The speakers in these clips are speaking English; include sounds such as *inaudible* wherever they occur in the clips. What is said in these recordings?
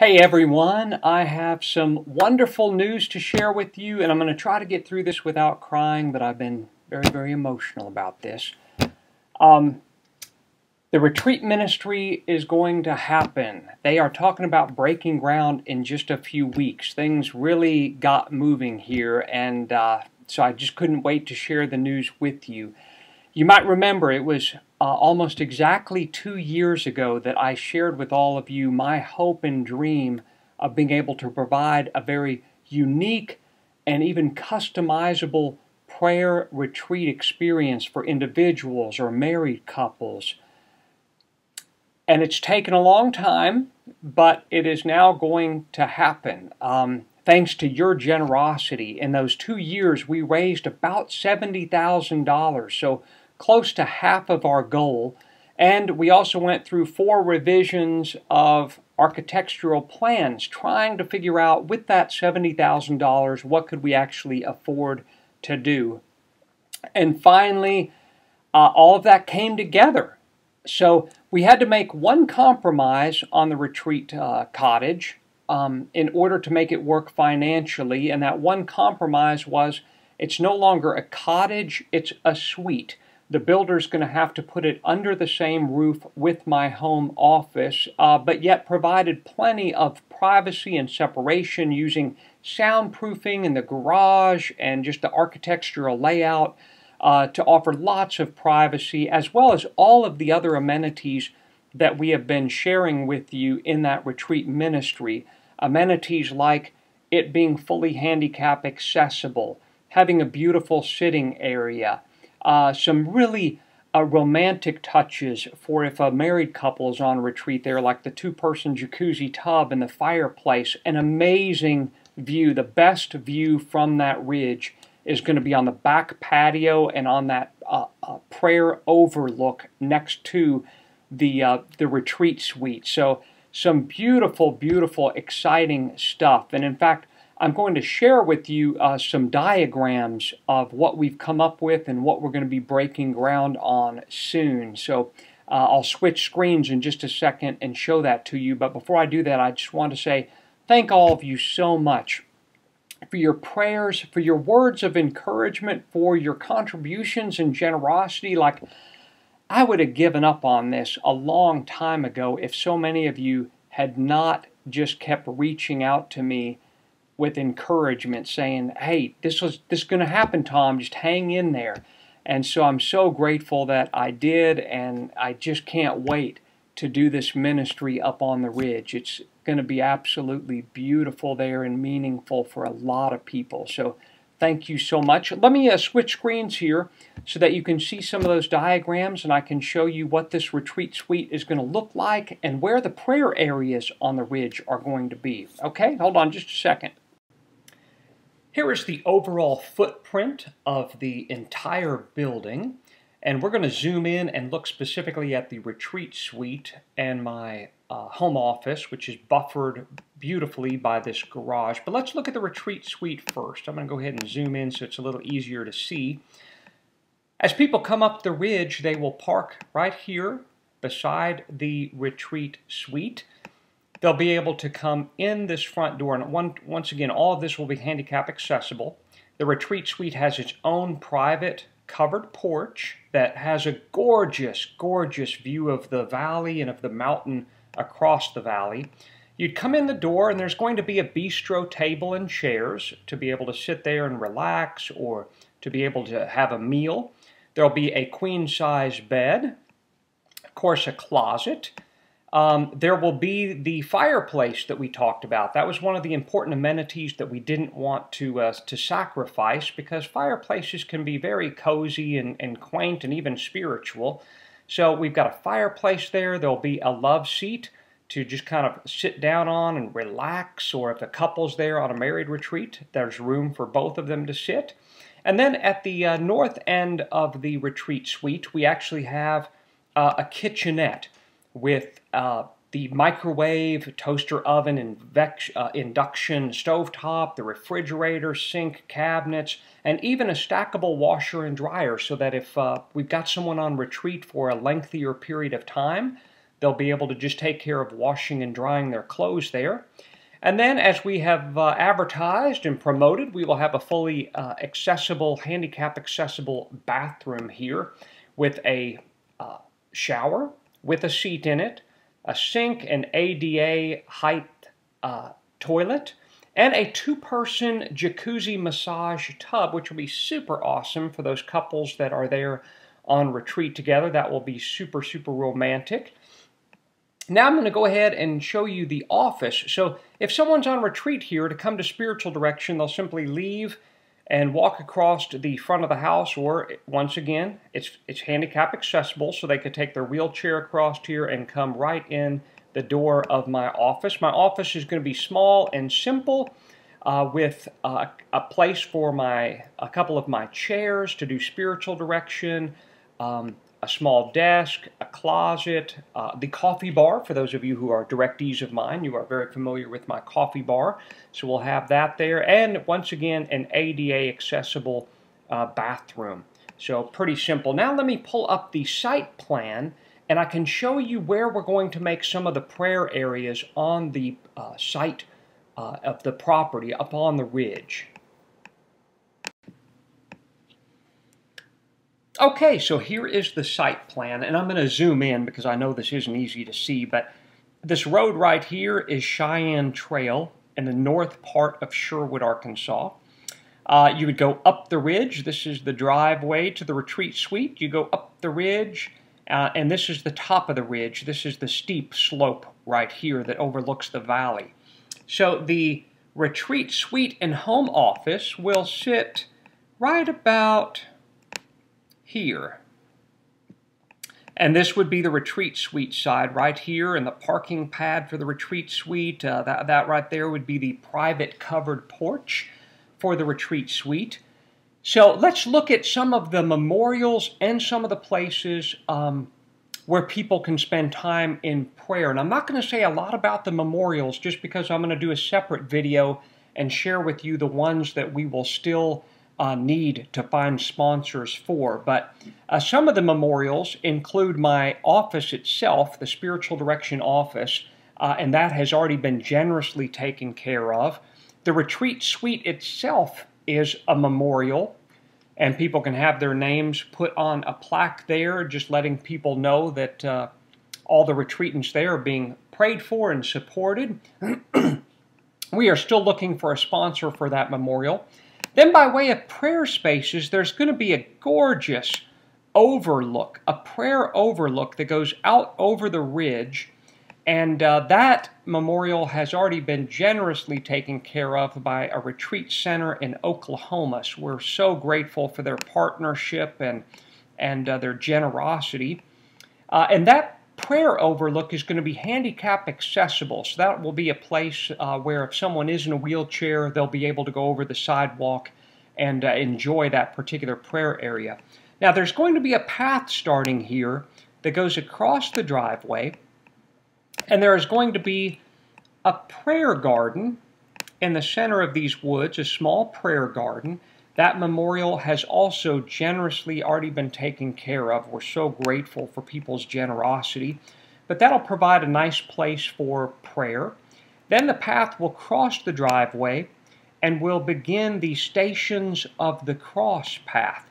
Hey everyone, I have some wonderful news to share with you, and I'm going to try to get through this without crying, but I've been very, very emotional about this. Um, the retreat ministry is going to happen. They are talking about breaking ground in just a few weeks. Things really got moving here, and uh, so I just couldn't wait to share the news with you. You might remember it was uh, almost exactly two years ago that I shared with all of you my hope and dream of being able to provide a very unique and even customizable prayer retreat experience for individuals or married couples. And it's taken a long time, but it is now going to happen. Um, thanks to your generosity, in those two years, we raised about $70,000. So close to half of our goal. And we also went through four revisions of architectural plans, trying to figure out with that $70,000 what could we actually afford to do. And finally, uh, all of that came together. So we had to make one compromise on the retreat uh, cottage um, in order to make it work financially. And that one compromise was it's no longer a cottage, it's a suite the builder's going to have to put it under the same roof with my home office, uh, but yet provided plenty of privacy and separation using soundproofing in the garage and just the architectural layout uh, to offer lots of privacy, as well as all of the other amenities that we have been sharing with you in that retreat ministry. Amenities like it being fully handicap accessible, having a beautiful sitting area, uh, some really uh, romantic touches for if a married couple is on retreat there, like the two person jacuzzi tub and the fireplace. An amazing view, the best view from that ridge is going to be on the back patio and on that uh, uh, prayer overlook next to the uh, the retreat suite. So some beautiful, beautiful, exciting stuff. And in fact, I'm going to share with you uh, some diagrams of what we've come up with and what we're going to be breaking ground on soon. So uh, I'll switch screens in just a second and show that to you. But before I do that, I just want to say thank all of you so much for your prayers, for your words of encouragement, for your contributions and generosity. Like, I would have given up on this a long time ago if so many of you had not just kept reaching out to me with encouragement saying, hey, this was this is going to happen, Tom. Just hang in there. And so I'm so grateful that I did, and I just can't wait to do this ministry up on the ridge. It's going to be absolutely beautiful there and meaningful for a lot of people. So thank you so much. Let me uh, switch screens here so that you can see some of those diagrams and I can show you what this retreat suite is going to look like and where the prayer areas on the ridge are going to be. Okay, hold on just a second. Here is the overall footprint of the entire building. And we're going to zoom in and look specifically at the retreat suite and my uh, home office, which is buffered beautifully by this garage. But let's look at the retreat suite first. I'm going to go ahead and zoom in so it's a little easier to see. As people come up the ridge, they will park right here beside the retreat suite they'll be able to come in this front door. And one, once again, all of this will be handicap accessible. The retreat suite has its own private covered porch that has a gorgeous, gorgeous view of the valley and of the mountain across the valley. You'd come in the door and there's going to be a bistro table and chairs to be able to sit there and relax or to be able to have a meal. There'll be a queen size bed, of course a closet, um, there will be the fireplace that we talked about. That was one of the important amenities that we didn't want to uh, to sacrifice because fireplaces can be very cozy and, and quaint and even spiritual. So we've got a fireplace there. There'll be a love seat to just kind of sit down on and relax, or if the couple's there on a married retreat, there's room for both of them to sit. And then at the uh, north end of the retreat suite, we actually have uh, a kitchenette with uh, the microwave, toaster oven, invec- uh, induction stovetop, the refrigerator, sink, cabinets, and even a stackable washer and dryer so that if uh, we've got someone on retreat for a lengthier period of time, they'll be able to just take care of washing and drying their clothes there. And then, as we have uh, advertised and promoted, we will have a fully uh, accessible, handicap accessible bathroom here with a uh, shower with a seat in it, a sink, an ADA height uh, toilet, and a two-person jacuzzi massage tub, which will be super awesome for those couples that are there on retreat together. That will be super, super romantic. Now I'm going to go ahead and show you the office. So if someone's on retreat here to come to spiritual direction, they'll simply leave and walk across to the front of the house or once again it's it's handicap accessible so they could take their wheelchair across here and come right in the door of my office. My office is going to be small and simple uh, with uh, a place for my a couple of my chairs to do spiritual direction, um, a small desk, a closet, uh, the coffee bar. For those of you who are directees of mine, you are very familiar with my coffee bar. So we'll have that there. And once again, an ADA accessible uh, bathroom. So pretty simple. Now let me pull up the site plan and I can show you where we're going to make some of the prayer areas on the uh, site uh, of the property up on the ridge. Okay, so here is the site plan, and I'm going to zoom in because I know this isn't easy to see, but this road right here is Cheyenne Trail in the north part of Sherwood, Arkansas. Uh, you would go up the ridge. This is the driveway to the retreat suite. You go up the ridge, uh, and this is the top of the ridge. This is the steep slope right here that overlooks the valley. So the retreat suite and home office will sit right about here. And this would be the retreat suite side right here and the parking pad for the retreat suite. Uh, that, that right there would be the private covered porch for the retreat suite. So let's look at some of the memorials and some of the places um, where people can spend time in prayer. And I'm not going to say a lot about the memorials just because I'm going to do a separate video and share with you the ones that we will still uh, need to find sponsors for. But uh, some of the memorials include my office itself, the Spiritual Direction Office, uh, and that has already been generously taken care of. The retreat suite itself is a memorial, and people can have their names put on a plaque there, just letting people know that uh, all the retreatants there are being prayed for and supported. *clears throat* we are still looking for a sponsor for that memorial. Then, by way of prayer spaces, there's going to be a gorgeous overlook, a prayer overlook that goes out over the ridge. And uh, that memorial has already been generously taken care of by a retreat center in Oklahoma. So we're so grateful for their partnership and, and uh, their generosity. Uh, and that prayer overlook is going to be handicap accessible. So that will be a place uh, where if someone is in a wheelchair, they'll be able to go over the sidewalk and uh, enjoy that particular prayer area. Now there's going to be a path starting here that goes across the driveway and there is going to be a prayer garden in the center of these woods, a small prayer garden that memorial has also generously already been taken care of. We're so grateful for people's generosity. But that'll provide a nice place for prayer. Then the path will cross the driveway and will begin the Stations of the Cross path.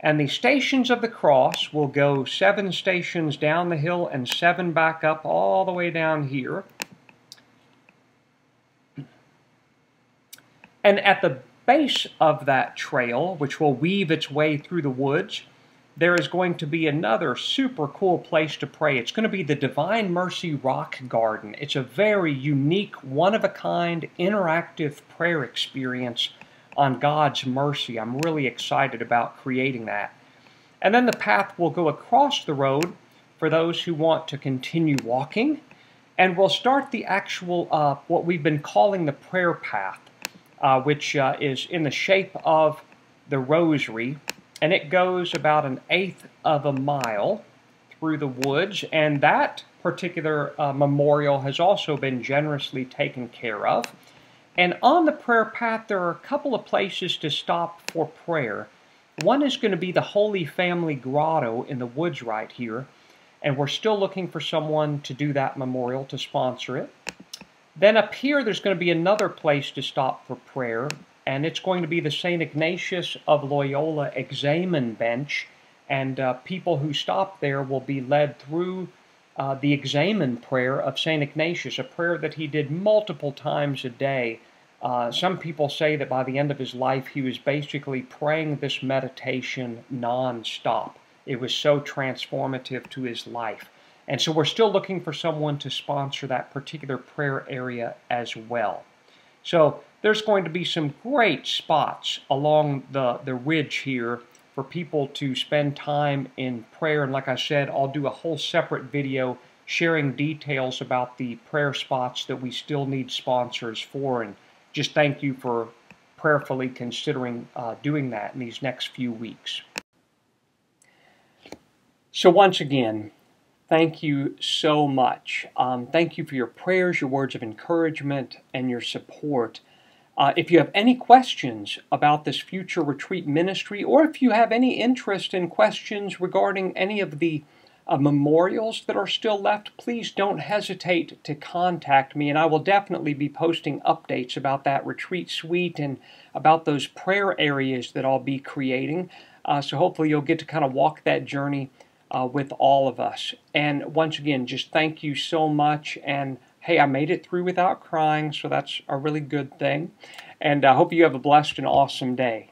And the Stations of the Cross will go seven stations down the hill and seven back up all the way down here. And at the base of that trail, which will weave its way through the woods, there is going to be another super cool place to pray. It's going to be the Divine Mercy Rock Garden. It's a very unique, one-of-a-kind, interactive prayer experience on God's mercy. I'm really excited about creating that. And then the path will go across the road for those who want to continue walking. And we'll start the actual, uh, what we've been calling the prayer path uh, which uh, is in the shape of the rosary, and it goes about an eighth of a mile through the woods, and that particular uh, memorial has also been generously taken care of. And on the prayer path, there are a couple of places to stop for prayer. One is going to be the Holy Family Grotto in the woods right here. And we're still looking for someone to do that memorial, to sponsor it. Then up here, there's going to be another place to stop for prayer, and it's going to be the St. Ignatius of Loyola examen bench. And uh, people who stop there will be led through uh, the examen prayer of St. Ignatius, a prayer that he did multiple times a day. Uh, some people say that by the end of his life, he was basically praying this meditation non-stop. It was so transformative to his life. And so we're still looking for someone to sponsor that particular prayer area as well. So there's going to be some great spots along the, the ridge here for people to spend time in prayer. And like I said, I'll do a whole separate video sharing details about the prayer spots that we still need sponsors for. And just thank you for prayerfully considering uh, doing that in these next few weeks. So once again, thank you so much. Um, thank you for your prayers, your words of encouragement, and your support. Uh, if you have any questions about this future retreat ministry, or if you have any interest in questions regarding any of the uh, memorials that are still left, please don't hesitate to contact me, and I will definitely be posting updates about that retreat suite and about those prayer areas that I'll be creating. Uh, so hopefully you'll get to kind of walk that journey uh, with all of us. And once again, just thank you so much and hey, I made it through without crying, so that's a really good thing. And I hope you have a blessed and awesome day.